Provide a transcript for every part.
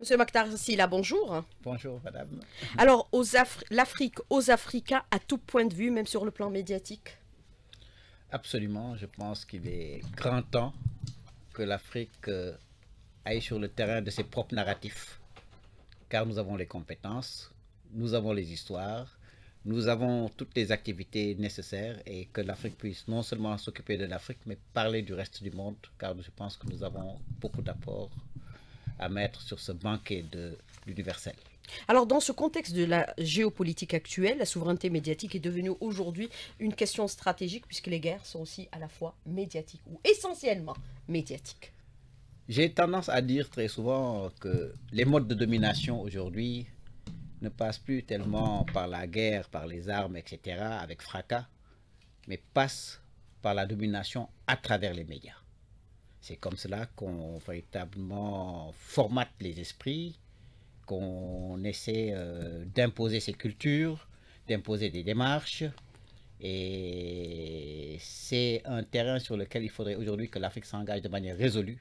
Monsieur Maktar Silla, bonjour. Bonjour, madame. Alors, l'Afrique aux Africains à tout point de vue, même sur le plan médiatique? Absolument. Je pense qu'il est grand temps que l'Afrique euh, aille sur le terrain de ses propres narratifs. Car nous avons les compétences, nous avons les histoires, nous avons toutes les activités nécessaires et que l'Afrique puisse non seulement s'occuper de l'Afrique, mais parler du reste du monde, car je pense que nous avons beaucoup d'apports à mettre sur ce banquet de l'universel. Alors dans ce contexte de la géopolitique actuelle, la souveraineté médiatique est devenue aujourd'hui une question stratégique puisque les guerres sont aussi à la fois médiatiques ou essentiellement médiatiques. J'ai tendance à dire très souvent que les modes de domination aujourd'hui ne passent plus tellement par la guerre, par les armes, etc., avec fracas, mais passent par la domination à travers les médias. C'est comme cela qu'on véritablement formate les esprits, qu'on essaie euh, d'imposer ses cultures, d'imposer des démarches. Et c'est un terrain sur lequel il faudrait aujourd'hui que l'Afrique s'engage de manière résolue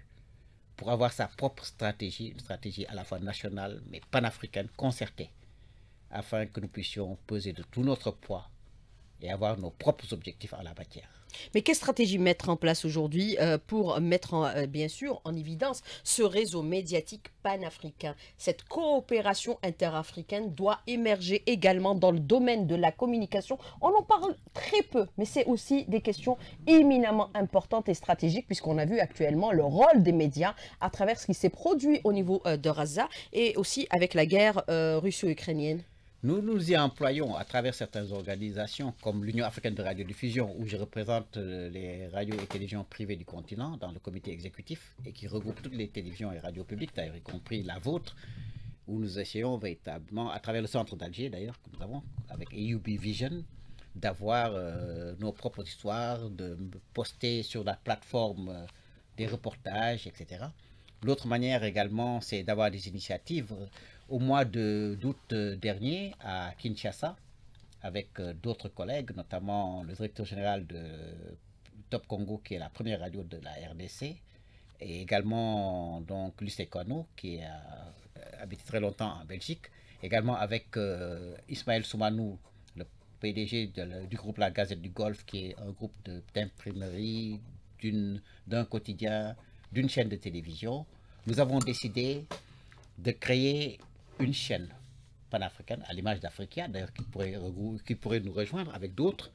pour avoir sa propre stratégie, une stratégie à la fois nationale mais panafricaine, concertée, afin que nous puissions peser de tout notre poids et avoir nos propres objectifs en la matière. Mais quelle stratégie mettre en place aujourd'hui euh, pour mettre euh, bien sûr en évidence ce réseau médiatique panafricain? Cette coopération interafricaine doit émerger également dans le domaine de la communication. On en parle très peu, mais c'est aussi des questions éminemment importantes et stratégiques puisqu'on a vu actuellement le rôle des médias à travers ce qui s'est produit au niveau euh, de Raza et aussi avec la guerre russo-ukrainienne. Nous nous y employons à travers certaines organisations comme l'Union africaine de radiodiffusion où je représente euh, les radios et télévisions privées du continent dans le comité exécutif et qui regroupe toutes les télévisions et radios publiques, d'ailleurs y compris la vôtre, où nous essayons véritablement, à travers le centre d'Alger d'ailleurs que nous avons avec EUB Vision, d'avoir euh, nos propres histoires, de poster sur la plateforme euh, des reportages, etc. L'autre manière également, c'est d'avoir des initiatives. Au mois d'août dernier, à Kinshasa, avec euh, d'autres collègues, notamment le directeur général de Top Congo, qui est la première radio de la RDC, et également donc Lucie qui a euh, habité très longtemps en Belgique, également avec euh, Ismaël Soumanou, le PDG du groupe La Gazette du Golfe, qui est un groupe d'imprimerie, d'un quotidien, d'une chaîne de télévision, nous avons décidé de créer une chaîne panafricaine, à l'image d'Africa, d'ailleurs qui pourrait, nous rejoindre avec d'autres,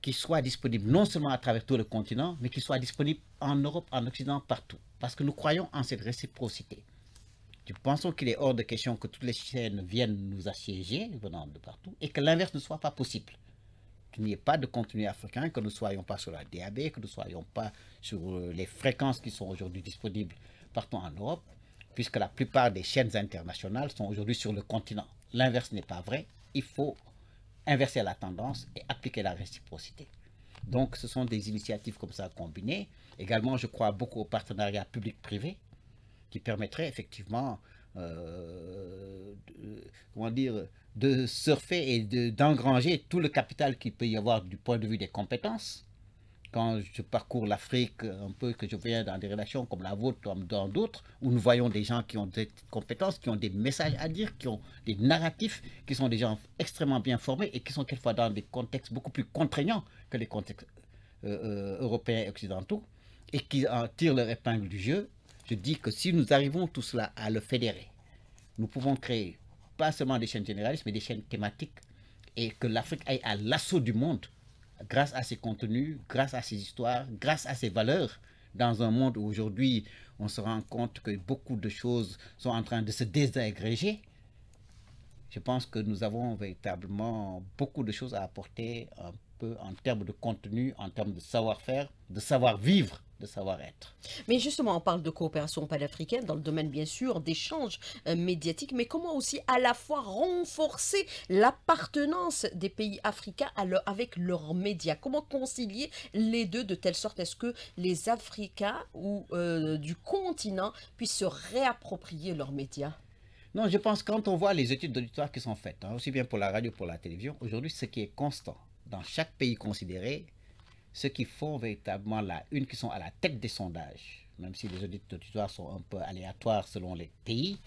qui soit disponible non seulement à travers tout le continent, mais qui soit disponible en Europe, en Occident, partout. Parce que nous croyons en cette réciprocité. Nous pensons qu'il est hors de question que toutes les chaînes viennent nous assiéger, venant de partout, et que l'inverse ne soit pas possible qu'il n'y ait pas de contenu africain, que nous ne soyons pas sur la DAB, que nous ne soyons pas sur euh, les fréquences qui sont aujourd'hui disponibles partout en Europe, puisque la plupart des chaînes internationales sont aujourd'hui sur le continent. L'inverse n'est pas vrai. Il faut inverser la tendance et appliquer la réciprocité. Donc, ce sont des initiatives comme ça combinées. Également, je crois beaucoup au partenariat public-privé qui permettrait effectivement euh, de, comment dire, de surfer et d'engranger tout le capital qu'il peut y avoir du point de vue des compétences. Quand je parcours l'Afrique un peu, que je viens dans des relations comme la vôtre, comme dans d'autres, où nous voyons des gens qui ont des compétences, qui ont des messages à dire, qui ont des narratifs, qui sont des gens extrêmement bien formés et qui sont quelquefois dans des contextes beaucoup plus contraignants que les contextes euh, euh, européens et occidentaux, et qui en tirent leur épingle du jeu. Je dis que si nous arrivons tout cela à le fédérer, nous pouvons créer pas seulement des chaînes généralistes, mais des chaînes thématiques, et que l'Afrique aille à l'assaut du monde grâce à ses contenus, grâce à ses histoires, grâce à ses valeurs, dans un monde où aujourd'hui on se rend compte que beaucoup de choses sont en train de se désagréger. Je pense que nous avons véritablement beaucoup de choses à apporter un peu en termes de contenu, en termes de savoir-faire, de savoir-vivre de savoir-être. Mais justement, on parle de coopération panafricaine dans le domaine, bien sûr, d'échanges euh, médiatiques, mais comment aussi à la fois renforcer l'appartenance des pays africains avec leurs médias? Comment concilier les deux de telle sorte est-ce que les Africains ou euh, du continent puissent se réapproprier leurs médias? Non, je pense que quand on voit les études d'auditoire qui sont faites, hein, aussi bien pour la radio que pour la télévision, aujourd'hui, ce qui est constant dans chaque pays considéré, ceux qui font véritablement la une, qui sont à la tête des sondages, même si les audits auditoires sont un peu aléatoires selon les pays,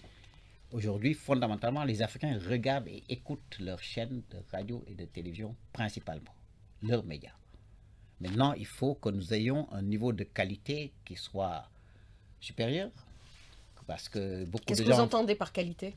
aujourd'hui, fondamentalement, les Africains regardent et écoutent leurs chaînes de radio et de télévision principalement, leurs médias. Maintenant, il faut que nous ayons un niveau de qualité qui soit supérieur, parce que beaucoup Qu'est-ce de que gens... vous entendez par qualité?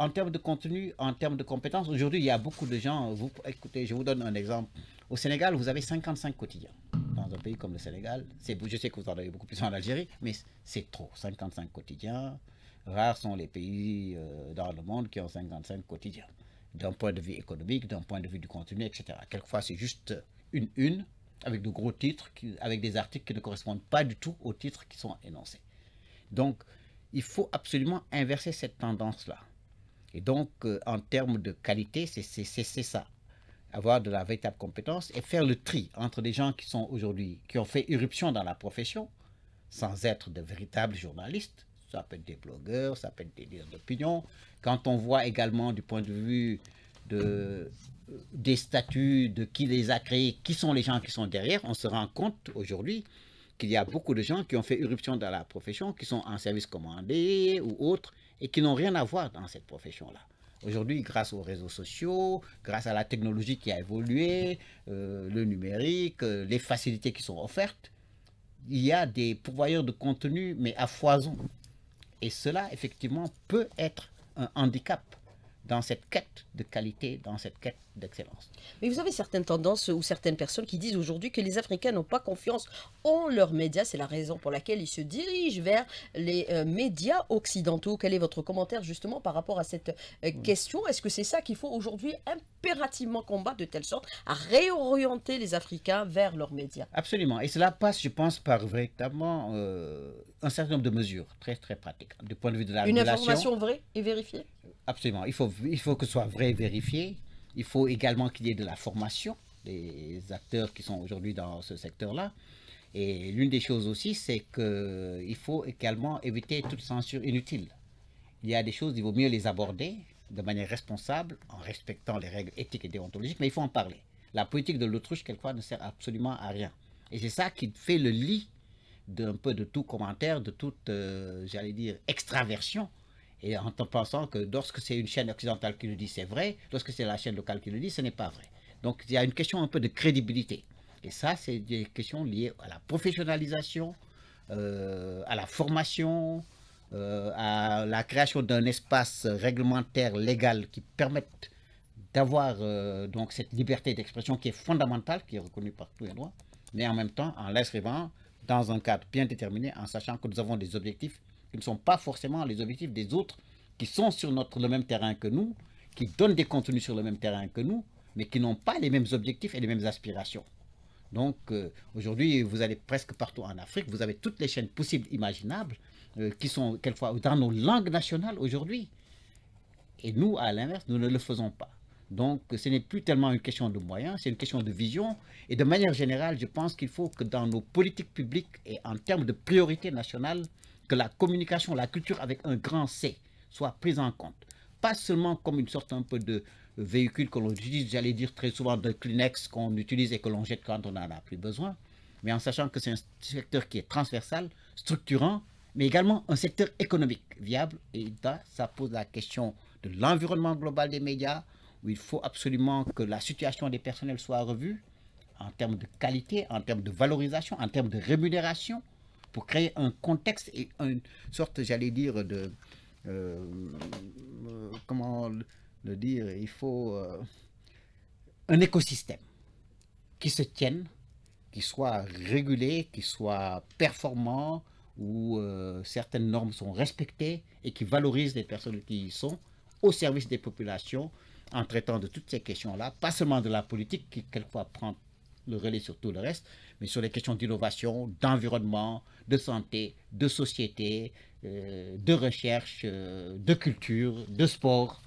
En termes de contenu, en termes de compétences, aujourd'hui, il y a beaucoup de gens... Vous, écoutez, je vous donne un exemple. Au Sénégal, vous avez 55 quotidiens. Dans un pays comme le Sénégal, je sais que vous en avez beaucoup plus en Algérie, mais c'est trop. 55 quotidiens. Rares sont les pays euh, dans le monde qui ont 55 quotidiens. D'un point de vue économique, d'un point de vue du contenu, etc. Quelquefois, c'est juste une une avec de gros titres, avec des articles qui ne correspondent pas du tout aux titres qui sont énoncés. Donc, il faut absolument inverser cette tendance-là. Et donc, euh, en termes de qualité, c'est ça. Avoir de la véritable compétence et faire le tri entre des gens qui sont aujourd'hui, qui ont fait irruption dans la profession, sans être de véritables journalistes. Ça peut être des blogueurs, ça peut être des leaders d'opinion. Quand on voit également du point de vue de, des statuts, de qui les a créés, qui sont les gens qui sont derrière, on se rend compte aujourd'hui qu'il y a beaucoup de gens qui ont fait irruption dans la profession, qui sont en service commandé ou autres, et qui n'ont rien à voir dans cette profession-là. Aujourd'hui, grâce aux réseaux sociaux, grâce à la technologie qui a évolué, euh, le numérique, euh, les facilités qui sont offertes, il y a des pourvoyeurs de contenu, mais à foison. Et cela, effectivement, peut être un handicap dans cette quête de qualité, dans cette quête d'excellence. Mais vous avez certaines tendances ou certaines personnes qui disent aujourd'hui que les Africains n'ont pas confiance en leurs médias. C'est la raison pour laquelle ils se dirigent vers les euh, médias occidentaux. Quel est votre commentaire justement par rapport à cette euh, question? Est-ce que c'est ça qu'il faut aujourd'hui impérativement combattre de telle sorte à réorienter les Africains vers leurs médias? Absolument. Et cela passe, je pense, par véritablement euh, un certain nombre de mesures très, très pratiques. Du point de vue de la Une information vraie et vérifiée? Absolument. Il faut, il faut que ce soit vrai et vérifié. Il faut également qu'il y ait de la formation des acteurs qui sont aujourd'hui dans ce secteur-là. Et l'une des choses aussi, c'est qu'il faut également éviter toute censure inutile. Il y a des choses, il vaut mieux les aborder de manière responsable, en respectant les règles éthiques et déontologiques, mais il faut en parler. La politique de l'autruche, quelquefois, ne sert absolument à rien. Et c'est ça qui fait le lit d'un peu de tout commentaire, de toute, euh, j'allais dire, extraversion. Et en pensant que lorsque c'est une chaîne occidentale qui le dit, c'est vrai, lorsque c'est la chaîne locale qui le dit, ce n'est pas vrai. Donc il y a une question un peu de crédibilité. Et ça, c'est des questions liées à la professionnalisation, euh, à la formation, euh, à la création d'un espace réglementaire légal qui permette d'avoir euh, donc cette liberté d'expression qui est fondamentale, qui est reconnue par tous les droits, mais en même temps en l'inscrivant dans un cadre bien déterminé, en sachant que nous avons des objectifs qui ne sont pas forcément les objectifs des autres, qui sont sur notre, le même terrain que nous, qui donnent des contenus sur le même terrain que nous, mais qui n'ont pas les mêmes objectifs et les mêmes aspirations. Donc euh, aujourd'hui, vous allez presque partout en Afrique, vous avez toutes les chaînes possibles, imaginables, euh, qui sont quelquefois dans nos langues nationales aujourd'hui. Et nous, à l'inverse, nous ne le faisons pas. Donc ce n'est plus tellement une question de moyens, c'est une question de vision. Et de manière générale, je pense qu'il faut que dans nos politiques publiques et en termes de priorité nationale, que la communication, la culture avec un grand C soit prise en compte. Pas seulement comme une sorte un peu de véhicule que l'on utilise, j'allais dire très souvent de Kleenex qu'on utilise et que l'on jette quand on n'en a plus besoin, mais en sachant que c'est un secteur qui est transversal, structurant, mais également un secteur économique viable. Et là, ça pose la question de l'environnement global des médias, où il faut absolument que la situation des personnels soit revue en termes de qualité, en termes de valorisation, en termes de rémunération, pour créer un contexte et une sorte, j'allais dire, de... euh, euh, comment le dire Il faut euh, un écosystème qui se tienne, qui soit régulé, qui soit performant, où certaines normes sont respectées et qui valorise les personnes qui y sont au service des populations en traitant de toutes ces questions-là, pas seulement de la politique qui quelquefois prend le relais sur tout le reste, mais sur les questions d'innovation, d'environnement, de santé, de société, euh, de recherche, euh, de culture, de sport.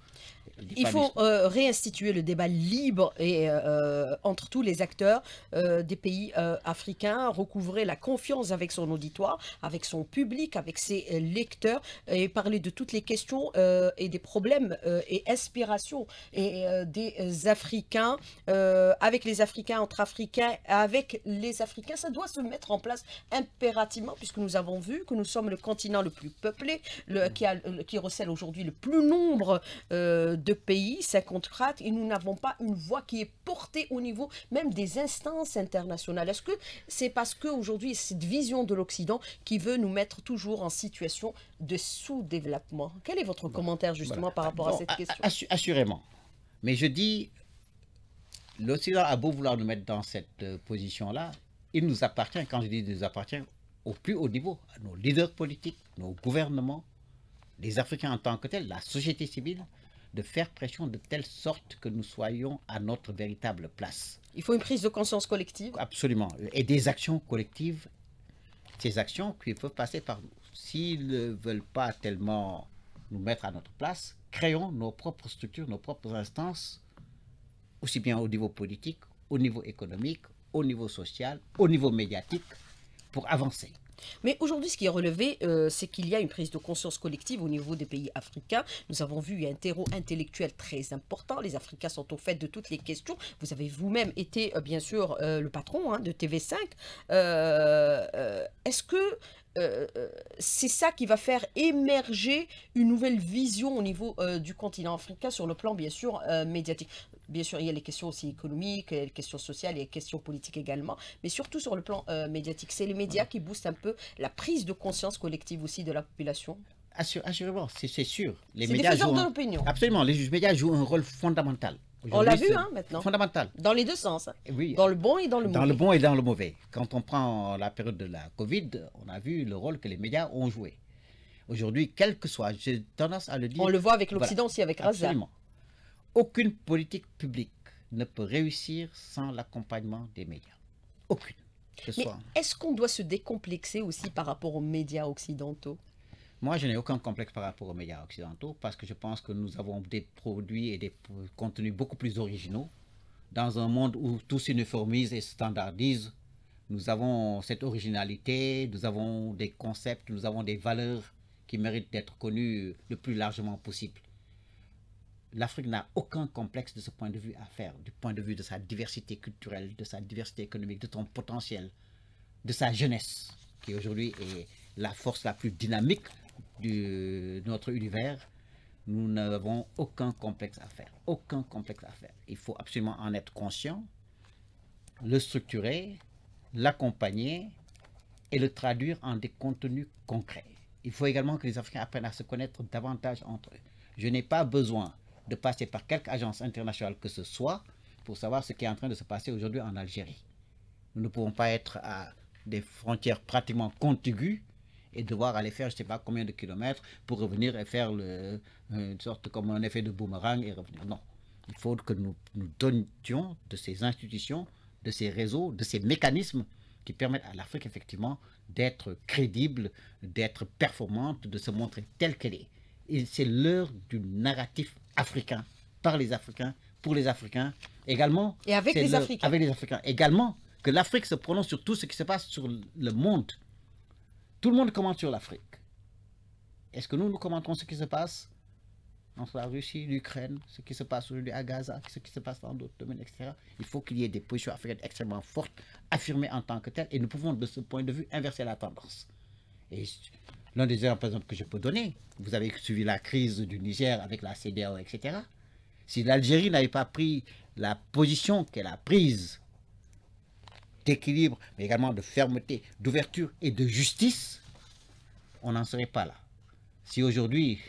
Il faut euh, réinstituer le débat libre et euh, entre tous les acteurs euh, des pays africains, recouvrer la confiance avec son auditoire, avec son public, avec ses lecteurs et parler de toutes les questions et des problèmes et inspirations et des Africains avec les Africains entre Africains avec les Africains. Ça doit se mettre en place impérativement puisque nous avons vu que nous sommes le continent le plus peuplé, le, qui, a, qui recèle aujourd'hui le plus nombre de pays, 54, et nous n'avons pas une voix qui est portée au niveau même des instances internationales. Est-ce que c'est parce qu'aujourd'hui, cette vision de l'Occident qui veut nous mettre toujours en situation de sous-développement? Quel est votre commentaire justement par rapport à cette question? Assurément. Mais je dis, l'Occident a beau vouloir nous mettre dans cette euh, position-là, il nous appartient, quand je dis il nous appartient, au plus haut niveau, à nos leaders politiques, nos gouvernements, les Africains en tant que tels, la société civile, de faire pression de telle sorte que nous soyons à notre véritable place. Il faut une prise de conscience collective Absolument. Et des actions collectives. Ces actions qui peuvent passer par nous. S'ils ne veulent pas tellement nous mettre à notre place, créons nos propres structures, nos propres instances, aussi bien au niveau politique, au niveau économique, au niveau social, au niveau médiatique, pour avancer. Mais aujourd'hui, ce qui est relevé, euh, c'est qu'il y a une prise de conscience collective au niveau des pays africains. Nous avons vu un terreau intellectuel très important. Les Africains sont au fait de toutes les questions. Vous avez vous-même été, euh, bien sûr, euh, le patron hein, de TV5. Est-ce que c'est ça qui va faire émerger une nouvelle vision au niveau du continent africain sur le plan, bien sûr, médiatique? Bien sûr, il y a les questions aussi économiques, les questions sociales les questions politiques également, mais surtout sur le plan médiatique. C'est les médias qui boostent un peu la prise de conscience collective aussi de la population. assurément, c'est sûr. Les médias jouent de l'opinion. Absolument, les médias jouent un rôle fondamental. On l'a vu hein, maintenant. Fondamental. Dans les deux sens. Hein. Oui. Dans le bon et dans le mauvais. Dans le bon et dans le mauvais. Quand on prend la période de la Covid, on a vu le rôle que les médias ont joué. Aujourd'hui, quel que soit, j'ai tendance à le dire. On le voit avec l'Occident aussi, avec Raza. Absolument. Aucune politique publique ne peut réussir sans l'accompagnement des médias. Aucune. est-ce qu'on doit se décomplexer aussi par rapport aux médias occidentaux? Moi, je n'ai aucun complexe par rapport aux médias occidentaux parce que je pense que nous avons des produits et des contenus beaucoup plus originaux. Dans un monde où tout s'uniformise et standardise, nous avons cette originalité, nous avons des concepts, nous avons des valeurs qui méritent d'être connues le plus largement possible. L'Afrique n'a aucun complexe de ce point de vue à faire, du point de vue de sa diversité culturelle, de sa diversité économique, de son potentiel, de sa jeunesse, qui aujourd'hui est la force la plus dynamique de notre univers, nous n'avons aucun complexe à faire. Aucun complexe à faire. Il faut absolument en être conscient, le structurer, l'accompagner et le traduire en des contenus concrets. Il faut également que les Africains apprennent à se connaître davantage entre eux. Je n'ai pas besoin de passer par quelque agence internationale que ce soit pour savoir ce qui est en train de se passer aujourd'hui en Algérie. Nous ne pouvons pas être à des frontières pratiquement contiguës et devoir aller faire je ne sais pas combien de kilomètres pour revenir et faire le, une sorte comme un effet de boomerang et revenir. Non. Il faut que nous nous donnions de ces institutions, de ces réseaux, de ces mécanismes qui permettent à l'Afrique effectivement d'être crédible, d'être performante, de se montrer telle qu'elle est. Et c'est l'heure du narratif africain, par les Africains, pour les Africains, également. Et avec les Africains. Avec les Africains. Également, que l'Afrique se prononce sur tout ce qui se passe sur le monde tout le monde commente sur l'Afrique. Est-ce que nous, nous commentons ce qui se passe entre la Russie, l'Ukraine, ce qui se passe aujourd'hui à Gaza, ce qui se passe dans d'autres domaines, etc. Il faut qu'il y ait des positions africaines extrêmement fortes, affirmées en tant que telles, et nous pouvons de ce point de vue inverser la tendance. Et l'un des exemples, par exemple, que je peux donner, vous avez suivi la crise du Niger avec la CDAO, etc. Si l'Algérie n'avait pas pris la position qu'elle a prise d'équilibre, mais également de fermeté, d'ouverture et de justice, on n'en serait pas là. Si aujourd'hui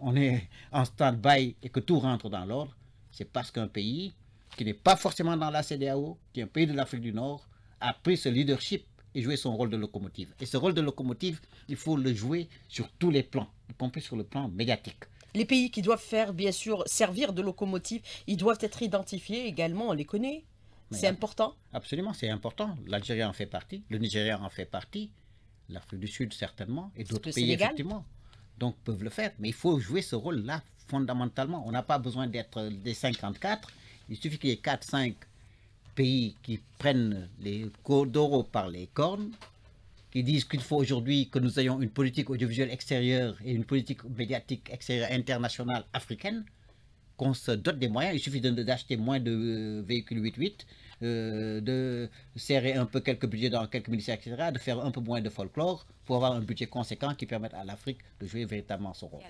on est en stand-by et que tout rentre dans l'ordre, c'est parce qu'un pays qui n'est pas forcément dans la CDAO, qui est un pays de l'Afrique du Nord, a pris ce leadership et joué son rôle de locomotive. Et ce rôle de locomotive, il faut le jouer sur tous les plans, y compris sur le plan médiatique. Les pays qui doivent faire, bien sûr, servir de locomotive, ils doivent être identifiés également, on les connaît. C'est important Absolument, c'est important. L'Algérie en fait partie, le Nigeria en fait partie, l'Afrique du Sud certainement, et d'autres pays effectivement. donc peuvent le faire. Mais il faut jouer ce rôle-là fondamentalement. On n'a pas besoin d'être des 54. Il suffit qu'il y ait 4-5 pays qui prennent les d'oro par les cornes, qui disent qu'il faut aujourd'hui que nous ayons une politique audiovisuelle extérieure et une politique médiatique extérieure internationale africaine, qu'on se dote des moyens. Il suffit d'acheter moins de véhicules 8-8 euh, de serrer un peu quelques budgets dans quelques ministères, etc., de faire un peu moins de folklore pour avoir un budget conséquent qui permette à l'Afrique de jouer véritablement son rôle.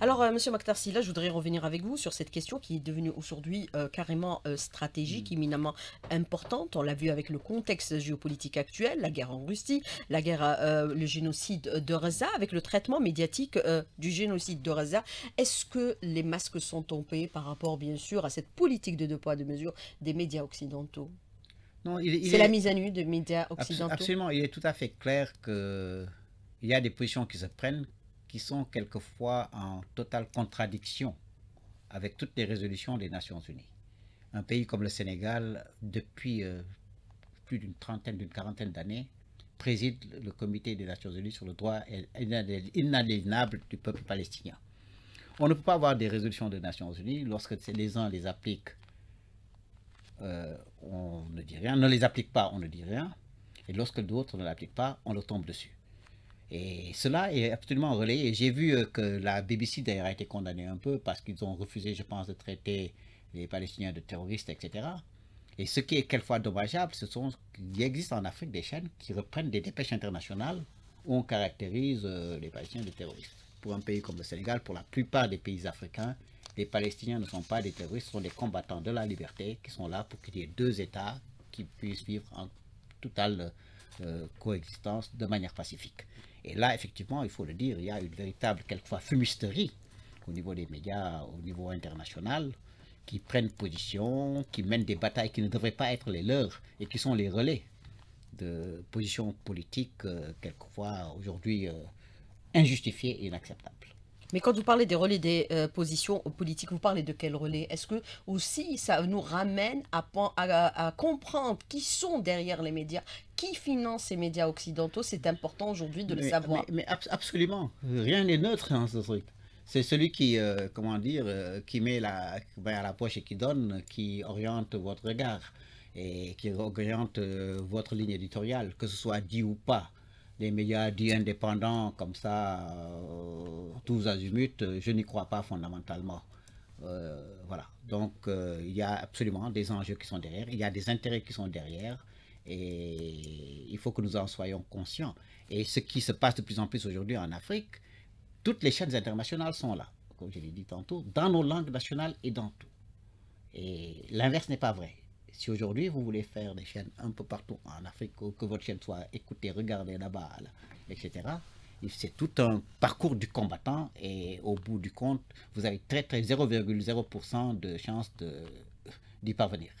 Alors, M. Euh, Monsieur là, je voudrais revenir avec vous sur cette question qui est devenue aujourd'hui euh, carrément stratégique, mm. éminemment importante. On l'a vu avec le contexte géopolitique actuel, la guerre en Russie, la guerre, le génocide de Reza, avec le traitement médiatique du génocide de Reza. Est-ce que les masques sont tombés par rapport, bien sûr, à cette politique de deux poids, deux mesures des médias occidentaux? C'est la mise à nu des médias occidentaux? Absolument, il est tout à fait clair qu'il y a des positions qui se prennent qui sont quelquefois en totale contradiction avec toutes les résolutions des Nations Unies. Un pays comme le Sénégal, depuis euh, plus d'une trentaine, d'une quarantaine d'années, préside le comité des Nations Unies sur le droit inaliénable du peuple palestinien. On ne peut pas avoir des résolutions des Nations Unies lorsque les uns les appliquent euh, on ne dit rien, ne les applique pas, on ne dit rien. Et lorsque d'autres ne l'appliquent pas, on le tombe dessus. Et cela est absolument relayé. J'ai vu euh, que la BBC d'ailleurs a été condamnée un peu parce qu'ils ont refusé, je pense, de traiter les Palestiniens de terroristes, etc. Et ce qui est quelquefois dommageable, ce sont qu'il existe en Afrique des chaînes qui reprennent des dépêches internationales où on caractérise euh, les Palestiniens de terroristes. Pour un pays comme le Sénégal, pour la plupart des pays africains, les Palestiniens ne sont pas des terroristes, ce sont des combattants de la liberté qui sont là pour qu'il y ait deux États qui puissent vivre en totale euh, coexistence de manière pacifique. Et là, effectivement, il faut le dire, il y a une véritable, quelquefois, fumisterie au niveau des médias, au niveau international, qui prennent position, qui mènent des batailles qui ne devraient pas être les leurs et qui sont les relais de positions politiques, euh, quelquefois aujourd'hui euh, injustifiées et inacceptables. Mais quand vous parlez des relais des euh, positions politiques, vous parlez de quel relais? Est-ce que aussi ça nous ramène à, à, comprendre qui sont derrière les médias, qui finance ces médias occidentaux? C'est important aujourd'hui de le savoir. Mais, absolument, rien n'est neutre dans ce truc. C'est celui qui, euh, comment dire, euh, qui met la à la poche et qui donne, qui oriente votre regard et qui oriente votre ligne éditoriale, que ce soit dit ou pas les médias dits indépendants comme ça, euh, tous azimuts, euh, je n'y crois pas fondamentalement. Euh, voilà. Donc, il y a absolument des enjeux qui sont derrière, il y a des intérêts qui sont derrière, et il faut que nous en soyons conscients. Et ce qui se passe de plus en plus aujourd'hui en Afrique, toutes les chaînes internationales sont là, comme je l'ai dit tantôt, dans nos langues nationales et dans tout. Et l'inverse n'est pas vrai. Si aujourd'hui vous voulez faire des chaînes un peu partout en Afrique, que votre chaîne soit écoutée, regardée là-bas, etc., c'est tout un parcours du combattant et au bout du compte, vous avez très très 0,0% de chance d'y parvenir.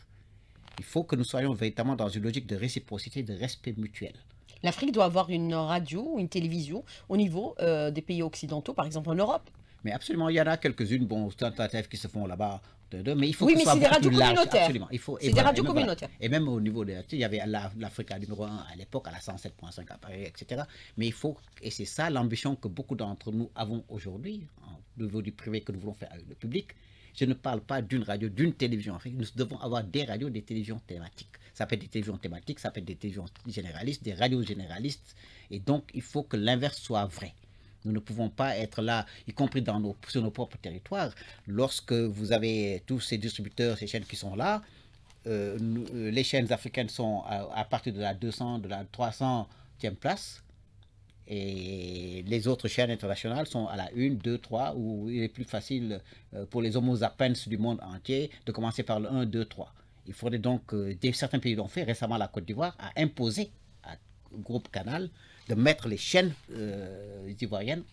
Il faut que nous soyons véritablement dans une logique de réciprocité, de respect mutuel. L'Afrique doit avoir une radio, une télévision au niveau euh, des pays occidentaux, par exemple en Europe. Mais absolument, il y en a quelques-unes, bon, tentatives qui se font là-bas, mais il faut oui, mais c'est des radios communautaires. Absolument. Il faut, c'est des radios communautaires. Et même au niveau de, il y avait l'Afrique numéro 1 à l'époque, à la 107.5 à Paris, etc. Mais il faut, et c'est ça l'ambition que beaucoup d'entre nous avons aujourd'hui, au niveau du privé que nous voulons faire avec le public. Je ne parle pas d'une radio, d'une télévision. Nous devons avoir des radios, des télévisions thématiques. Ça peut être des télévisions thématiques, ça peut être des télévisions généralistes, des radios généralistes. Et donc, il faut que l'inverse soit vrai. Nous ne pouvons pas être là, y compris sur nos propres territoires. Lorsque vous avez tous ces distributeurs, ces chaînes qui sont là, euh, euh, les chaînes africaines sont à, partir de la 200, de la 300e place. Et les autres chaînes internationales sont à la 1, 2, 3, où il est plus facile euh, pour les homo sapiens du monde entier de commencer par le 1, 2, 3. Il faudrait donc, certains pays l'ont fait, récemment la Côte d'Ivoire a imposé à groupe Canal de mettre les chaînes euh, ivoiriennes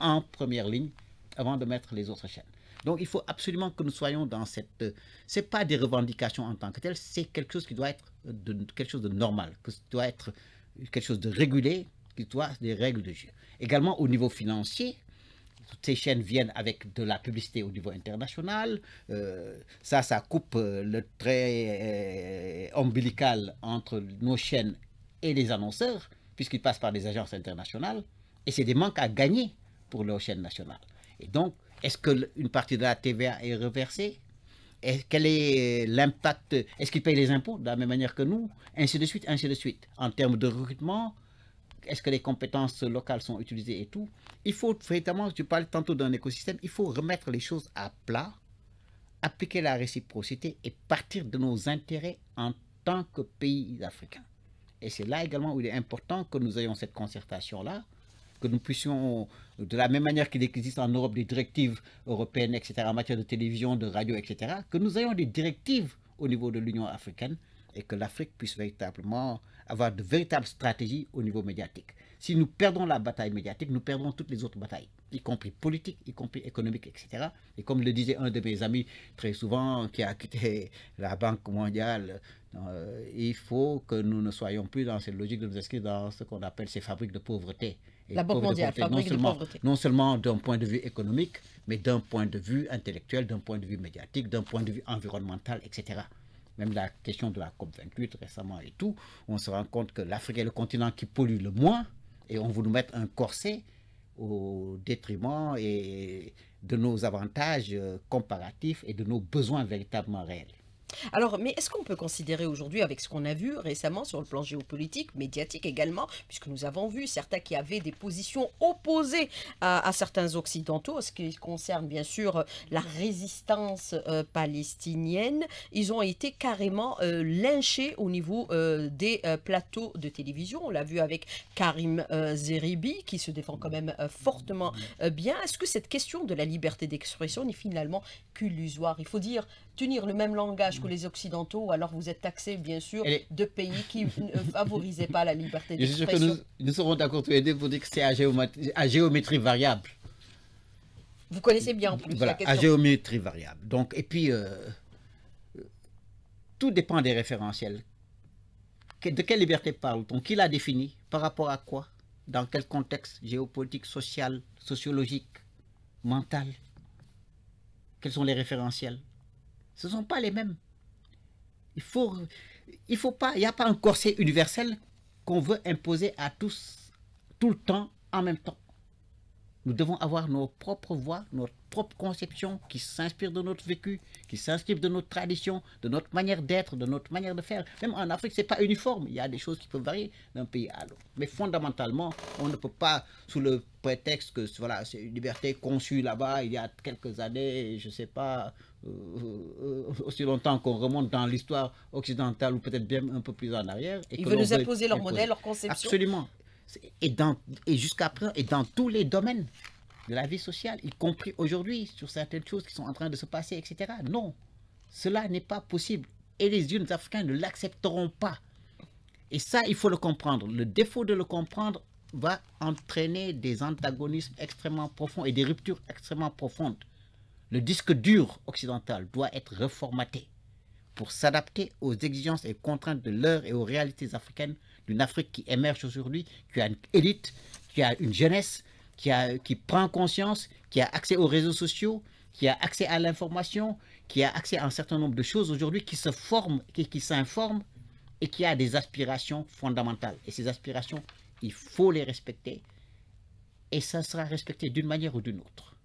en première ligne avant de mettre les autres chaînes. Donc il faut absolument que nous soyons dans cette... Euh, Ce n'est pas des revendications en tant que telles, c'est quelque chose qui doit être de, quelque chose de normal, qui doit être quelque chose de régulé, qui doit être des règles de jeu. Également au niveau financier, toutes ces chaînes viennent avec de la publicité au niveau international. Euh, ça, ça coupe le trait ombilical entre nos chaînes et les annonceurs puisqu'ils passent par des agences internationales, et c'est des manques à gagner pour leur chaîne nationale. Et donc, est-ce qu'une partie de la TVA est reversée? Quel est l'impact Est-ce qu'ils payent les impôts de la même manière que nous? Ainsi de suite, ainsi de suite. En termes de recrutement, est-ce que les compétences locales sont utilisées et tout? Il faut véritablement, tu parlais tantôt d'un écosystème, il faut remettre les choses à plat, appliquer la réciprocité et partir de nos intérêts en tant que pays africains. Et c'est là également où il est important que nous ayons cette concertation-là, que nous puissions, de la même manière qu'il existe en Europe des directives européennes, etc., en matière de télévision, de radio, etc., que nous ayons des directives au niveau de l'Union africaine et que l'Afrique puisse véritablement avoir de véritables stratégies au niveau médiatique. Si nous perdons la bataille médiatique, nous perdrons toutes les autres batailles, y compris politiques, y compris économiques, etc. Et comme le disait un de mes amis très souvent, qui a quitté la Banque mondiale, euh, il faut que nous ne soyons plus dans cette logique de nous inscrire dans ce qu'on appelle ces fabriques de pauvreté. la Banque mondiale, fabrique de pauvreté. Non seulement d'un point de vue économique, mais d'un point de vue intellectuel, d'un point de vue médiatique, d'un point de vue environnemental, etc même la question de la COP28 récemment et tout, on se rend compte que l'Afrique est le continent qui pollue le moins et on veut nous mettre un corset au détriment et de nos avantages euh, comparatifs et de nos besoins véritablement réels. Alors, mais est-ce qu'on peut considérer aujourd'hui, avec ce qu'on a vu récemment sur le plan géopolitique, médiatique également, puisque nous avons vu certains qui avaient des positions opposées à, certains occidentaux, ce qui concerne bien sûr la résistance euh, palestinienne, ils ont été carrément euh, lynchés au niveau euh, des plateaux de télévision. On l'a vu avec Karim Zeribi, qui se défend quand même fortement bien. Est-ce que cette question de la liberté d'expression n'est finalement qu'illusoire? Il faut dire tenir le même langage que les Occidentaux, alors vous êtes taxé, bien sûr, de pays qui ne favorisaient pas la liberté d'expression. Je suis sûr que nous, serons d'accord tous les deux pour dire que c'est à, géométrie variable. Vous connaissez bien en plus voilà, la question. à géométrie variable. Donc, et puis, euh, tout dépend des référentiels. De quelle liberté parle-t-on? Qui l'a défini? Par rapport à quoi? Dans quel contexte géopolitique, social, sociologique, mental? Quels sont les référentiels? Ce ne sont pas les mêmes. Il faut, faut pas, il n'y a pas un corset universel qu'on veut imposer à tous, tout le temps, en même temps. Nous devons avoir nos propres voix, notre propre conception qui s'inspire de notre vécu, qui s'inspire de notre tradition, de notre manière d'être, de notre manière de faire. Même en Afrique, ce n'est pas uniforme. Il y a des choses qui peuvent varier d'un pays à l'autre. Mais fondamentalement, on ne peut pas, sous le prétexte que voilà, c'est une liberté conçue là-bas il y a quelques années, je ne sais pas, euh, euh, aussi longtemps qu'on remonte dans l'histoire occidentale ou peut-être bien un peu plus en arrière. Et Ils veulent nous imposer leur modèle, leur conception. Absolument et, jusqu'à présent, et dans tous les domaines de la vie sociale, y compris aujourd'hui, sur certaines choses qui sont en train de se passer, etc. Non, cela n'est pas possible. Et les jeunes Africains ne l'accepteront pas. Et ça, il faut le comprendre. Le défaut de le comprendre va entraîner des antagonismes extrêmement profonds et des ruptures extrêmement profondes. Le disque dur occidental doit être reformaté pour s'adapter aux exigences et contraintes de l'heure et aux réalités africaines d'une Afrique qui émerge aujourd'hui, qui a une élite, qui a une jeunesse, qui, a, qui prend conscience, qui a accès aux réseaux sociaux, qui a accès à l'information, qui a accès à un certain nombre de choses aujourd'hui, qui se forme, qui, s'informe et qui a des aspirations fondamentales. Et ces aspirations, il faut les respecter. Et ça sera respecté d'une manière ou d'une autre.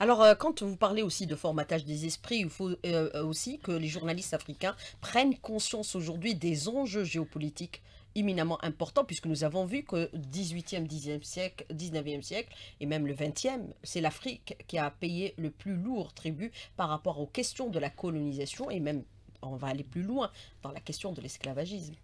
Alors, euh, quand vous parlez aussi de formatage des esprits, il faut euh, aussi que les journalistes africains prennent conscience aujourd'hui des enjeux géopolitiques éminemment importants, puisque nous avons vu que 18e, 10e siècle, 19e siècle, et même le 20e, c'est l'Afrique qui a payé le plus lourd tribut par rapport aux questions de la colonisation, et même, on va aller plus loin, dans la question de l'esclavagisme.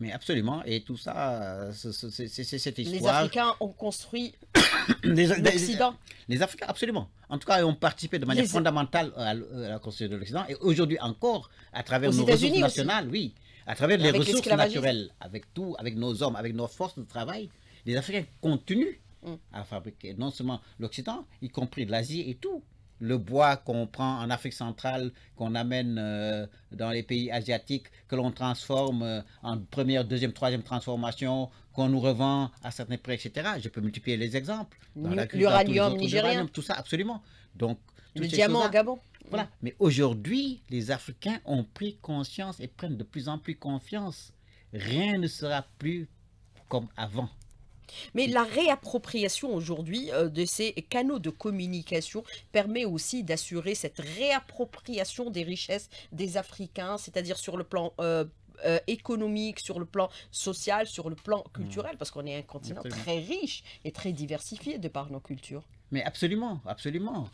Mais absolument, et tout ça, c'est cette histoire. Les Africains ont construit l'Occident. Les, Africains, absolument. En tout cas, ils ont participé de manière fondamentale à, la construction de l'Occident, et aujourd'hui encore, à travers nos ressources nationales, oui, à travers les ressources naturelles, avec tout, avec nos hommes, avec nos forces de travail, les Africains continuent mm. à fabriquer non seulement l'Occident, y compris l'Asie et tout le bois qu'on prend en Afrique centrale, qu'on amène euh, dans les pays asiatiques, que l'on transforme euh, en première, deuxième, troisième transformation, qu'on nous revend à certains prix, etc. Je peux multiplier les exemples. L'uranium nigérien. Tout ça, absolument. Donc, le diamant au Gabon. Voilà. Mais aujourd'hui, les Africains ont pris conscience et prennent de plus en plus confiance. Rien ne sera plus comme avant. Mais la réappropriation aujourd'hui euh, de ces canaux de communication permet aussi d'assurer cette réappropriation des richesses des Africains, c'est-à-dire sur le plan euh, euh, économique, sur le plan social, sur le plan culturel, parce qu'on est un continent Absolument. très riche et très diversifié de par nos cultures. Mais absolument, absolument.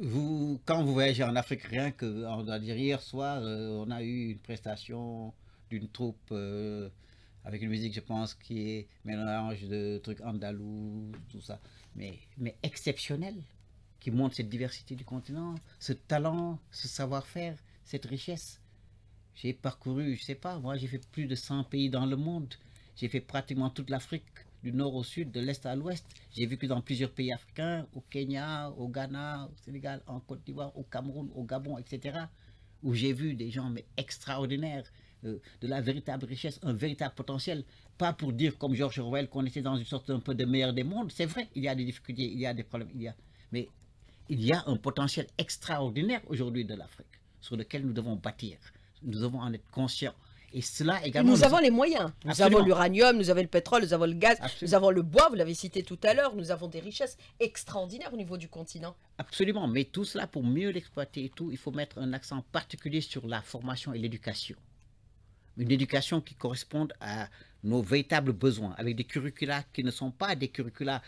Vous, quand vous voyagez en Afrique, rien que, on doit dire, hier soir, euh, on a eu une prestation d'une troupe euh, avec une musique, je pense, qui est mélange de trucs andalous, tout ça, mais, mais exceptionnel, qui montre cette diversité du continent, ce talent, ce savoir-faire, cette richesse. J'ai parcouru, je sais pas, moi j'ai fait plus de 100 pays dans le monde. J'ai fait pratiquement toute l'Afrique, du nord au sud, de l'est à l'ouest. J'ai vécu dans plusieurs pays africains, au Kenya, au Ghana, au Sénégal, en Côte d'Ivoire, au Cameroun, au Gabon, etc. Où j'ai vu des gens mais extraordinaires, euh, de la véritable richesse, un véritable potentiel. Pas pour dire comme George Orwell qu'on était dans une sorte un peu de meilleur des mondes. C'est vrai, il y a des difficultés, il y a des problèmes, il y a. Mais il y a un potentiel extraordinaire aujourd'hui de l'Afrique sur lequel nous devons bâtir. Nous devons en être conscients. Et cela Et également. nous avons les moyens. Nous Absolument. avons l'uranium, nous avons le pétrole, nous avons le gaz, Absolument. nous avons le bois, vous l'avez cité tout à l'heure, nous avons des richesses extraordinaires au niveau du continent. Absolument, mais tout cela, pour mieux l'exploiter et tout, il faut mettre un accent particulier sur la formation et l'éducation. Une éducation qui corresponde à nos véritables besoins, avec des curricula qui ne sont pas des curricula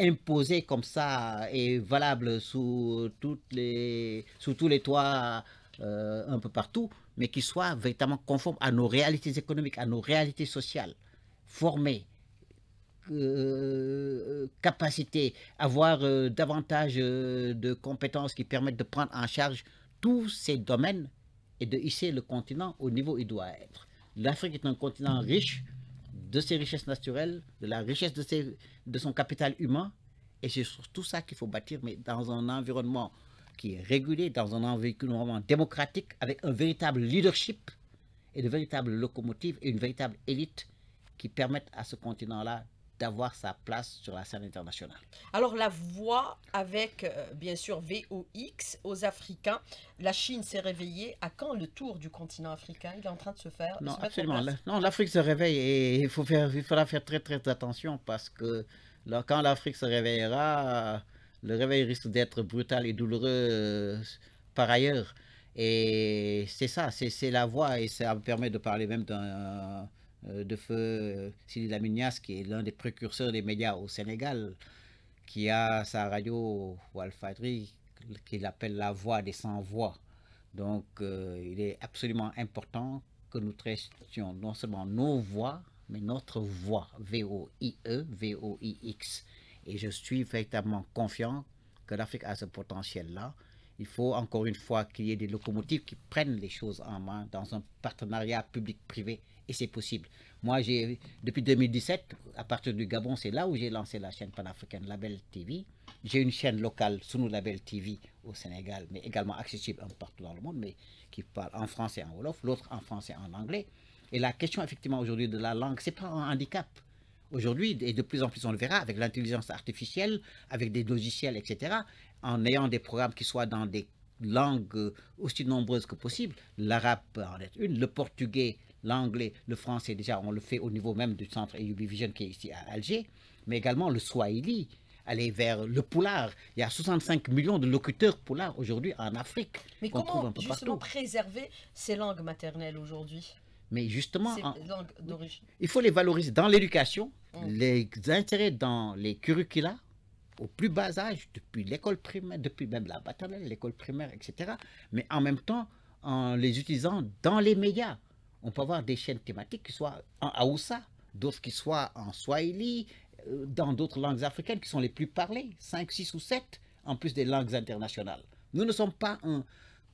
imposés comme ça et valables sous, toutes les, sous tous les toits euh, un peu partout, mais qui soient véritablement conformes à nos réalités économiques, à nos réalités sociales, formés, euh, capacité, avoir euh, davantage euh, de compétences qui permettent de prendre en charge tous ces domaines et de hisser le continent au niveau où il doit être. L'Afrique est un continent riche de ses richesses naturelles, de la richesse de, ses- de son capital humain, et c'est sur tout ça qu'il faut bâtir, mais dans un environnement qui est régulé, dans un environnement démocratique, avec un véritable leadership et de véritables locomotives et une véritable élite qui permettent à ce continent-là d'avoir sa place sur la scène internationale. Alors la voix avec, euh, bien sûr, VOX aux Africains. La Chine s'est réveillée. À quand le tour du continent africain? Il est en train de se faire. Non, se absolument. La- Non, l'Afrique se réveille et il, faut faire, il faudra faire très très attention parce que là, quand l'Afrique se réveillera, le réveil risque d'être brutal et douloureux euh, par ailleurs. Et c'est ça, c'est la voie et ça me permet de parler même euh, de feu euh, Sidi Laminias qui est l'un des précurseurs des médias au Sénégal, qui a sa radio Walfadri qu'il appelle la voix des sans-voix. Donc il est absolument important que nous traitions non seulement nos voix, mais notre voix, V-O-I-E, V-O-I-X. Et je suis véritablement confiant que l'Afrique a ce potentiel-là. Il faut encore une fois qu'il y ait des locomotives qui prennent les choses en main dans un partenariat public-privé et c'est possible. Moi, j'ai depuis 2017, à partir du Gabon, c'est là où j'ai lancé la chaîne panafricaine Label TV. J'ai une chaîne locale sous Label TV au Sénégal, mais également accessible un peu partout dans le monde, mais qui parle en français et en wolof, l'autre en français et en anglais. Et la question effectivement aujourd'hui de la langue, c'est pas un handicap. Aujourd'hui, et de plus en plus on le verra, avec l'intelligence artificielle, avec des logiciels, etc., en ayant des programmes qui soient dans des langues euh, aussi nombreuses que possible, l'arabe peut en être une, le portugais, l'anglais, le français, déjà on le fait au niveau même du centre AUB Vision qui est ici à Alger, mais également le swahili, aller vers le poulard. Il y a 65 millions de locuteurs poulard aujourd'hui en Afrique. Mais qu'on trouve comment un peu justement partout. préserver ces langues maternelles aujourd'hui? Mais justement, en- il faut les valoriser dans l'éducation, Mm. les intérêts dans les curricula au plus bas âge, depuis l'école primaire, depuis même la maternelle, l'école primaire, etc. Mais en même temps, en les utilisant dans les médias. On peut avoir des chaînes thématiques qui soient en Haoussa, d'autres qui soient en Swahili, euh, dans d'autres langues africaines qui sont les plus parlées, 5, 6 ou 7, en plus des langues internationales. Nous ne sommes pas un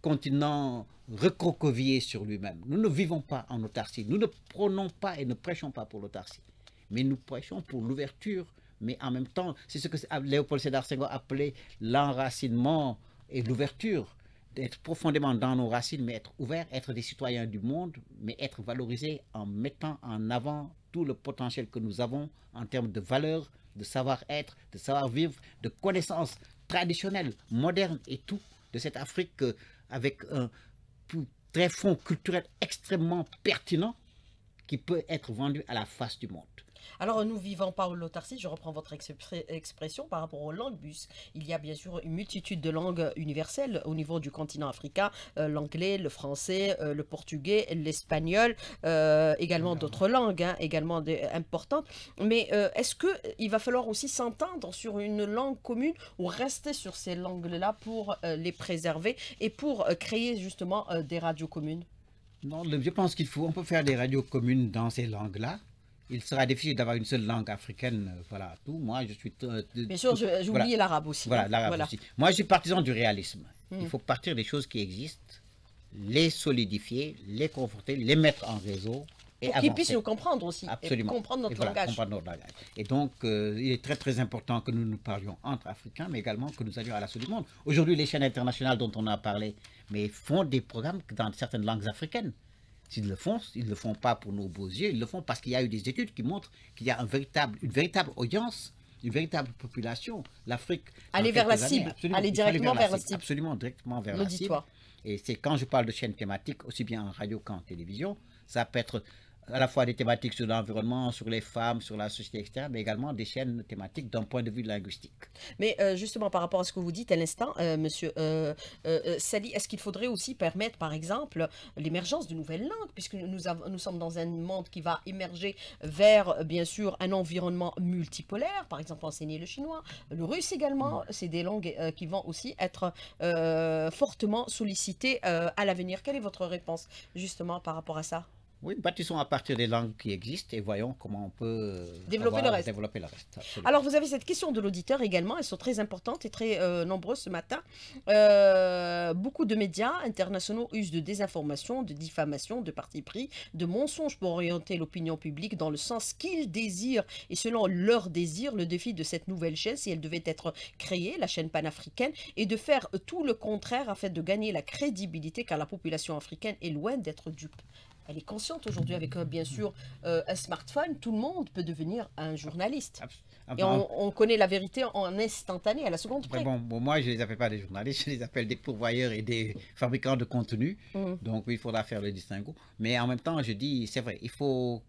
continent recroquevillé sur lui-même. Nous ne vivons pas en autarcie. Nous ne prônons pas et ne prêchons pas pour l'autarcie. Mais nous prêchons pour l'ouverture. Mais en même temps, c'est ce que Léopold Sédar Senghor appelait l'enracinement et l'ouverture. D'être profondément dans nos racines, mais être ouvert, être des citoyens du monde, mais être valorisé en mettant en avant tout le potentiel que nous avons en termes de valeurs, de savoir-être, de savoir-vivre, de connaissances traditionnelles, modernes et tout, de cette Afrique euh, avec un p- tréfonds culturel extrêmement pertinent qui peut être vendu à la face du monde. Alors, nous vivons pas l'autarcie, je reprends votre expression par rapport aux langues bus. Il y a bien sûr une multitude de langues universelles au niveau du continent africain, euh, l'anglais, le français, euh, le portugais, l'espagnol, euh, également d'autres langues, hein, également importantes. Mais est-ce qu'il va falloir aussi s'entendre sur une langue commune ou rester sur ces langues-là pour les préserver et pour créer justement des radios communes? Non, je pense qu'il faut, on peut faire des radios communes dans ces langues-là. Il sera difficile d'avoir une seule langue africaine, euh, voilà, tout. Moi, je suis... Euh, Bien sûr, j'ai oublié l'arabe aussi. Voilà, hein. l'arabe aussi. Moi, je suis partisan du réalisme. Il hmm. faut partir des choses qui existent, les solidifier, les conforter, les mettre en réseau, et pour qu'ils puissent nous comprendre aussi. Absolument. Et comprendre notre, langage. comprendre notre langage. Et donc, euh, il est très très important que nous nous parlions entre Africains, mais également que nous allions à l'assaut du monde. Aujourd'hui, les chaînes internationales dont on a parlé, mais font des programmes dans certaines langues africaines. S'ils le font, ils ne le font pas pour nos beaux yeux, ils le font parce qu'il y a eu des études qui montrent qu'il y a un véritable, une véritable audience, une véritable population. L'Afrique. Aller vers la cible, aller directement vers, la cible. Absolument, directement vers la cible. Et c'est quand je parle de chaînes thématiques, aussi bien en radio qu'en télévision, ça peut être à la fois des thématiques sur l'environnement, sur les femmes, sur la société externe, mais également des chaînes thématiques d'un point de vue linguistique. Mais euh, justement, par rapport à ce que vous dites à l'instant, euh, monsieur euh, Sally, est-ce qu'il faudrait aussi permettre, par exemple, l'émergence de nouvelles langues, puisque nous, nous sommes dans un monde qui va émerger vers, bien sûr, un environnement multipolaire, par exemple, enseigner le chinois, le russe également, c'est des langues qui vont aussi être fortement sollicitées à l'avenir. Quelle est votre réponse, justement, par rapport à ça? Oui, bâtissons à partir des langues qui existent et voyons comment on peut euh, développer, le reste. développer le reste. Alors, vous avez cette question de l'auditeur également. Elles sont très importantes et très euh, nombreuses ce matin. Euh, beaucoup de médias internationaux usent de désinformation, de diffamation, de parti pris, de mensonges pour orienter l'opinion publique dans le sens qu'ils désirent et selon leur désir. Le défi de cette nouvelle chaîne, si elle devait être créée, la chaîne panafricaine, est de faire tout le contraire afin de gagner la crédibilité car la population africaine est loin d'être dupe elle est consciente aujourd'hui avec, euh, bien sûr, euh, un smartphone. Tout le monde peut devenir un journaliste. Et on, connaît la vérité en instantané, à la seconde près. Bon, moi, je ne les appelle pas des journalistes, je les appelle des pourvoyeurs et des fabricants de contenu. Mmh. Donc, il faudra faire le distinguo. Mais en même temps, je dis, c'est vrai, il faut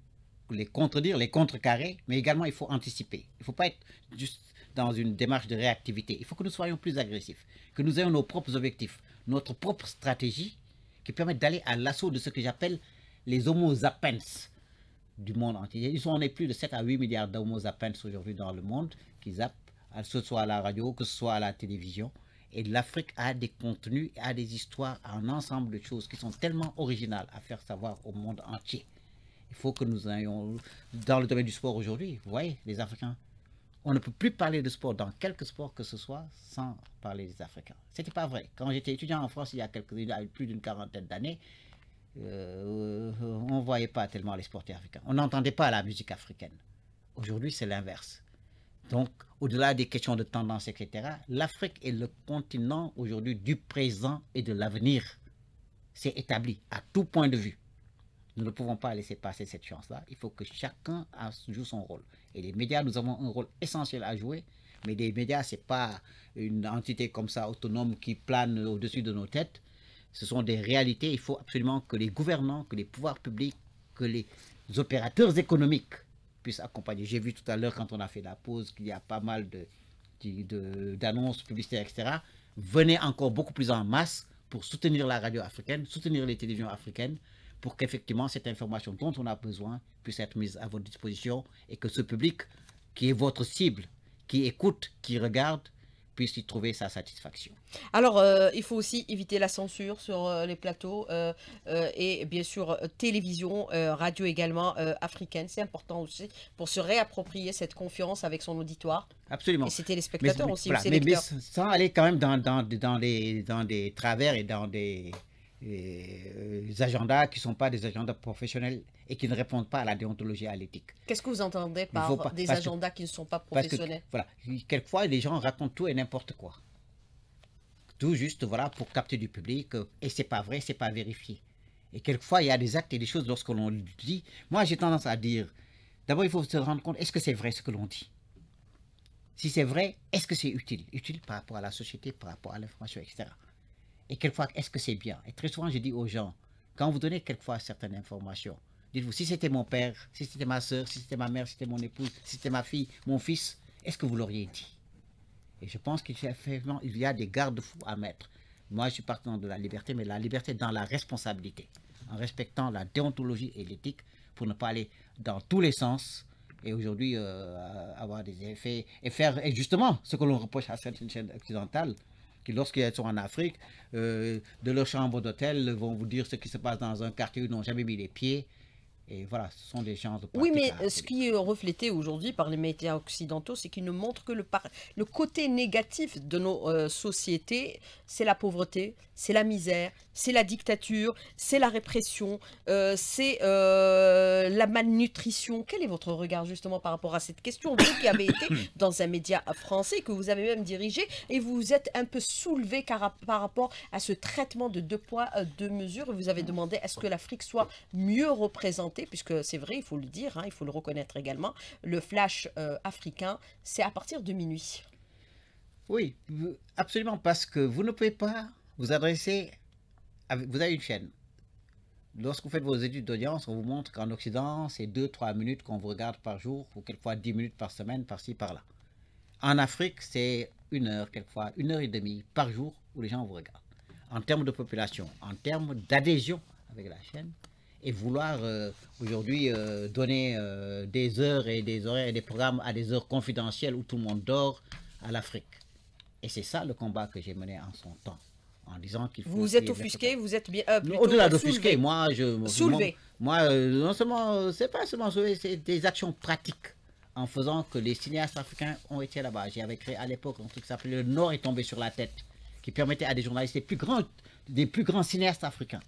les contredire, les contrecarrer, mais également, il faut anticiper. Il ne faut pas être juste dans une démarche de réactivité. Il faut que nous soyons plus agressifs, que nous ayons nos propres objectifs, notre propre stratégie qui permette d'aller à l'assaut de ce que j'appelle les homo sapiens du monde entier. Ils sont, on est plus de 7 à 8 milliards d'homo sapiens aujourd'hui dans le monde qui zappent, que ce soit à la radio, que ce soit à la télévision. Et l'Afrique a des contenus, a des histoires, un ensemble de choses qui sont tellement originales à faire savoir au monde entier. Il faut que nous ayons, dans le domaine du sport aujourd'hui, vous voyez, les Africains, on ne peut plus parler de sport dans quelque sport que ce soit sans parler des Africains. Ce n'était pas vrai. Quand j'étais étudiant en France il y a, quelques, a plus d'une quarantaine d'années, euh, on ne voyait pas tellement les sportifs africains. On n'entendait pas la musique africaine. Aujourd'hui, c'est l'inverse. Donc, au-delà des questions de tendance, etc., l'Afrique est le continent aujourd'hui du présent et de l'avenir. C'est établi à tout point de vue. Nous ne pouvons pas laisser passer cette chance-là. Il faut que chacun joue son rôle. Et les médias, nous avons un rôle essentiel à jouer. Mais les médias, ce n'est pas une entité comme ça autonome qui plane au-dessus de nos têtes ce sont des réalités. Il faut absolument que les gouvernants, que les pouvoirs publics, que les opérateurs économiques puissent accompagner. J'ai vu tout à l'heure, quand on a fait la pause, qu'il y a pas mal d'annonces de, publicitaires, etc. Venez encore beaucoup plus en masse pour soutenir la radio africaine, soutenir les télévisions africaines, pour qu'effectivement cette information dont on a besoin puisse être mise à votre disposition et que ce public qui est votre cible, qui écoute, qui regarde, puisse y trouver sa satisfaction. Alors, euh, il faut aussi éviter la censure sur euh, les plateaux euh, et bien sûr télévision, radio également africaine. C'est important aussi pour se réapproprier cette confiance avec son auditoire. Absolument. Et c'est téléspectateurs aussi. mais, mais, sans aller quand même dans, dans, dans, les, dans des travers et dans des des agendas qui ne sont pas des agendas professionnels et qui ne répondent pas à la déontologie et à l'éthique. Qu'est-ce que vous entendez par des agendas qui ne sont pas professionnels? Voilà, quelquefois les gens racontent tout et n'importe quoi. Tout juste voilà pour capter du public euh, et c'est pas vrai, c'est pas vérifié. Et quelquefois il y a des actes et des choses lorsque l'on dit. Moi j'ai tendance à dire, d'abord il faut se rendre compte est-ce que c'est vrai ce que l'on dit? Si c'est vrai, est-ce que c'est utile? Utile par rapport à la société, par rapport à l'information, etc. Et quelquefois, est-ce que c'est bien? Et très souvent, je dis aux gens, quand vous donnez quelquefois certaines informations, Dites-vous, si c'était mon père, si c'était ma soeur, si c'était ma mère, si c'était mon épouse, si c'était ma fille, mon fils, est-ce que vous l'auriez dit? Et je pense qu'il y a des garde-fous à mettre. Moi, je suis partant de la liberté, mais la liberté dans la responsabilité, en respectant la déontologie et l'éthique pour ne pas aller dans tous les sens et aujourd'hui euh, avoir des effets et faire et justement ce que l'on reproche à certaines chaînes occidentales lorsqu'elles sont en Afrique euh, de leur chambre d'hôtel vont vous dire ce qui se passe dans un quartier où ils n'ont jamais mis les pieds et voilà, ce sont des gens de Oui, mais ce qui est reflété aujourd'hui par les médias occidentaux, c'est qu'ils ne montrent que le, le côté négatif de nos euh, sociétés, c'est la pauvreté, c'est la misère, c'est la dictature, c'est la répression, euh, c'est euh, la malnutrition. Quel est votre regard justement par rapport à cette question Vous qui avez été dans un média français, que vous avez même dirigé, et vous êtes un peu soulevé par rapport à ce traitement de deux poids, deux mesures, vous avez demandé est-ce que l'Afrique soit mieux représentée, puisque c'est vrai, il faut le dire, hein, il faut le reconnaître également, le flash africain, c'est à partir de minuit. Oui, absolument, parce que vous ne pouvez pas vous adressez, vous avez une chaîne. Lorsque vous faites vos études d'audience, on vous montre qu'en Occident, c'est 2-3 minutes qu'on vous regarde par jour, ou quelquefois 10 minutes par semaine, par-ci, par-là. En Afrique, c'est une heure, quelquefois une heure et demie par jour où les gens vous regardent. En termes de population, en termes d'adhésion avec la chaîne, et vouloir euh, aujourd'hui euh, donner euh, des heures et des horaires et des programmes à des heures confidentielles où tout le monde dort à l'Afrique. Et c'est ça le combat que j'ai mené en son temps en disant qu'il faut. Vous êtes offusqué, vous êtes bien. Au-delà d'offusqué, moi, je. Soulevé. Moi, non seulement, c'est pas seulement soulevé, c'est des actions pratiques en faisant que les cinéastes africains ont été là-bas. J'avais créé à l'époque un truc qui s'appelait Le Nord est tombé sur la tête, qui permettait à des journalistes les plus grands, des plus grands cinéastes africains,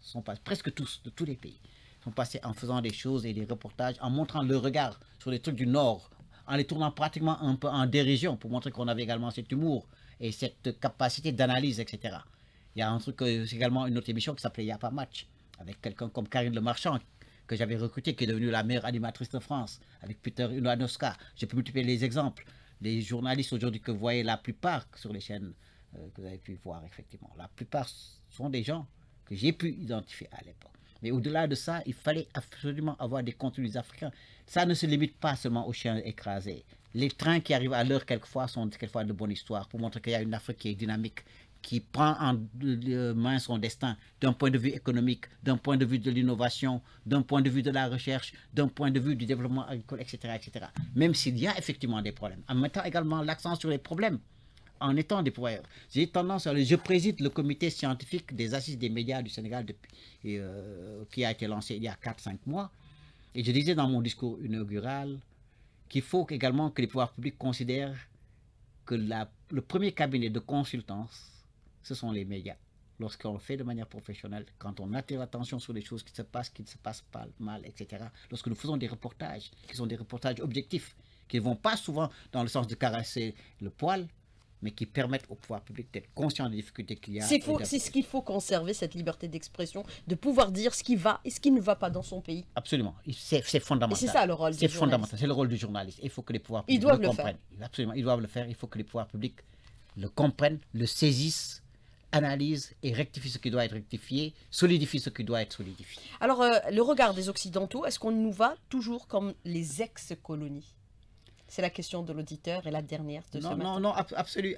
sont pas, presque tous, de tous les pays, sont passés en faisant des choses et des reportages, en montrant leur regard sur les trucs du Nord, en les tournant pratiquement un peu en dérision pour montrer qu'on avait également cet humour et cette capacité d'analyse, etc. Il y a un truc, euh, c'est également une autre émission qui s'appelait Il n'y a pas match, avec quelqu'un comme Karine Le Marchand, que j'avais recruté, qui est devenue la meilleure animatrice de France, avec Peter Unoanoska. Je peux multiplier les exemples. Les journalistes aujourd'hui que vous voyez, la plupart sur les chaînes euh, que vous avez pu voir, effectivement, la plupart sont des gens que j'ai pu identifier à l'époque. Mais au-delà de ça, il fallait absolument avoir des contenus africains. Ça ne se limite pas seulement aux chiens écrasés. Les trains qui arrivent à l'heure, quelquefois, sont quelquefois de bonne histoire pour montrer qu'il y a une Afrique qui est dynamique, qui prend en main son destin d'un point de vue économique, d'un point de vue de l'innovation, d'un point de vue de la recherche, d'un point de vue du développement agricole, etc. etc. Même s'il y a effectivement des problèmes, en mettant également l'accent sur les problèmes, en étant des pouvoirs. J'ai tendance à... Je préside le comité scientifique des assises des médias du Sénégal depuis, euh, qui a été lancé il y a 4-5 mois. Et je disais dans mon discours inaugural qu'il faut également que les pouvoirs publics considèrent que le premier cabinet de consultance ce sont les médias. Lorsqu'on le fait de manière professionnelle, quand on attire l'attention sur les choses qui se passent, qui ne se passent pas mal, etc. Lorsque nous faisons des reportages, qui sont des reportages objectifs, qui ne vont pas souvent dans le sens de caresser le poil, mais qui permettent au pouvoir public d'être conscient des difficultés qu'il y a. C'est ce qu'il faut conserver, cette liberté d'expression, de pouvoir dire ce qui va et ce qui ne va pas dans son pays. Absolument, c'est fondamental. C'est ça le rôle C'est fondamental, c'est le rôle du journaliste. Il faut que les pouvoirs publics le, comprennent. Absolument, ils doivent le faire. Il faut que les pouvoirs publics le comprennent, le saisissent analyse et rectifie ce qui doit être rectifié, solidifie ce qui doit être solidifié. Alors, euh, le regard des Occidentaux, est-ce qu'on nous va toujours comme les ex-colonies? C'est la question de l'auditeur et la dernière de non, ce matin. Non, non, absolument.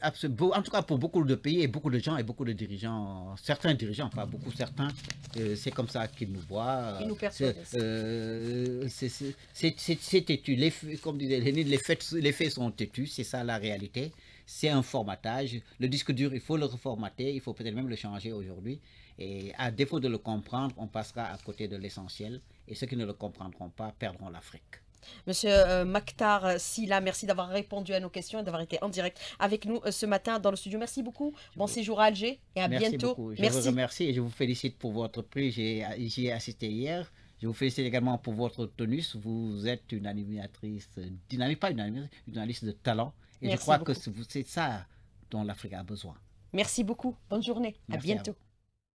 En tout cas, pour beaucoup de pays et beaucoup de gens et beaucoup de dirigeants, certains dirigeants, pas beaucoup, certains, euh, c'est comme ça qu'ils nous voient. Ils nous perçoivent. Euh, c'est têtu. Les, comme disait Lénine, les faits, les faits sont têtus, c'est ça la réalité c'est un formatage. Le disque dur, il faut le reformater, il faut peut-être même le changer aujourd'hui. Et à défaut de le comprendre, on passera à côté de l'essentiel. Et ceux qui ne le comprendront pas perdront l'Afrique. Monsieur euh, Maktar Silla, merci d'avoir répondu à nos questions et d'avoir été en direct avec nous euh, ce matin dans le studio. Merci beaucoup. Bon séjour à Alger et à merci bientôt. Beaucoup. Je vous remercie et je vous félicite pour votre prix. J'y ai assisté hier. Je vous félicite également pour votre tenus. Vous êtes une animatrice dynamique, pas une animatrice, une analyste de talent. Et je crois que c'est ça dont l'Afrique a besoin. Merci beaucoup. Bonne journée. à bientôt.